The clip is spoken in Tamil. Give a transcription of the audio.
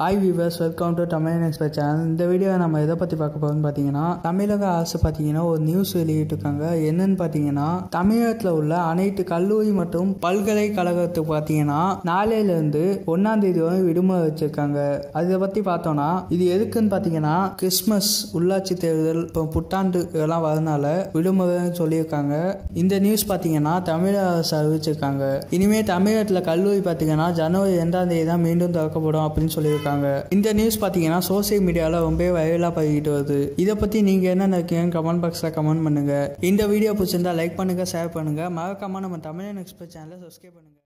Hi viewers welcome to Tamil expert channel இந்த வீடியோ நம்ம எதை பற்றி பார்க்க போகிறோம்னு பார்த்தீங்கன்னா தமிழக அரசு பார்த்தீங்கன்னா ஒரு நியூஸ் வெளியிட்டிருக்காங்க. என்னன்னு பார்த்தீங்கன்னா தமிழகத்தில் உள்ள அனைத்து கல்லூரி மற்றும் பல்கலைக்கழகத்துக்கு பார்த்தீங்கன்னா நாளையிலேருந்து ஒன்றாம் தேதி வரை விடுமுறை வச்சிருக்காங்க. அதை பற்றி பார்த்தோம்னா இது எதுக்குன்னு பார்த்தீங்கன்னா கிறிஸ்மஸ் உள்ளாட்சி தேர்தல் இப்போ புத்தாண்டு இதெல்லாம் வரனால விடுமுறைன்னு சொல்லியிருக்காங்க. இந்த நியூஸ் பார்த்தீங்கன்னா தமிழக அரசு அறிவிச்சிருக்காங்க. இனிமேல் தமிழகத்தில் கல்லூரி பார்த்தீங்கன்னா ஜனவரி ரெண்டாம் தேதி தான் மீண்டும் திறக்கப்படும் அப்படின்னு சொல்லியிருக்காங்க. இந்த நியூஸ் பார்த்தீங்கன்னா சோசியல் மீடியாவில் ரொம்ப வைரலாக பரவிட்டு வருது. இதை பற்றி நீங்கள் என்ன நினைக்கிறீங்கன்னு கமெண்ட் பாக்ஸில் கமெண்ட் பண்ணுங்க. இந்த வீடியோ பிடிச்சிருந்தா லைக் பண்ணுங்க ஷேர் பண்ணுங்க. மறக்காமல் நம்ம தமிழன் எக்ஸ்பிரஸ் சேனலை சப்ஸ்கிரைப் பண்ணுங்கள்